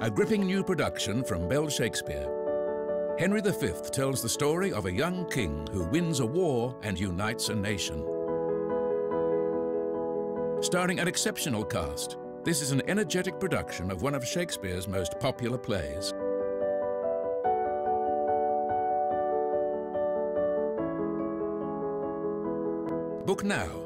a gripping new production from Bell Shakespeare. Henry V tells the story of a young king who wins a war and unites a nation. Starring an exceptional cast, this is an energetic production of one of Shakespeare's most popular plays. Book now